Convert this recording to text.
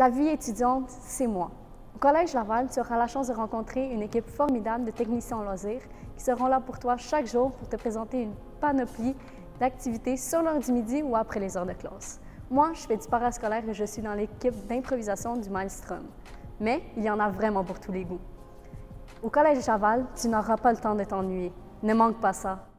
La vie étudiante, c'est moi. Au Collège Laval, tu auras la chance de rencontrer une équipe formidable de techniciens en loisirs qui seront là pour toi chaque jour pour te présenter une panoplie d'activités sur l'heure du midi ou après les heures de classe. Moi, je fais du parascolaire et je suis dans l'équipe d'improvisation du Maelstrom. Mais il y en a vraiment pour tous les goûts. Au Collège Laval, tu n'auras pas le temps de t'ennuyer. Ne manque pas ça.